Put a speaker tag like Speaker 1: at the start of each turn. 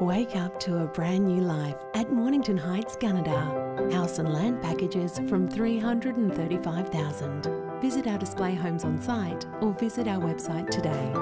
Speaker 1: Wake up to a brand new life at Mornington Heights, Gunnedah. House and land packages from 335,000. Visit our display homes on site or visit our website today.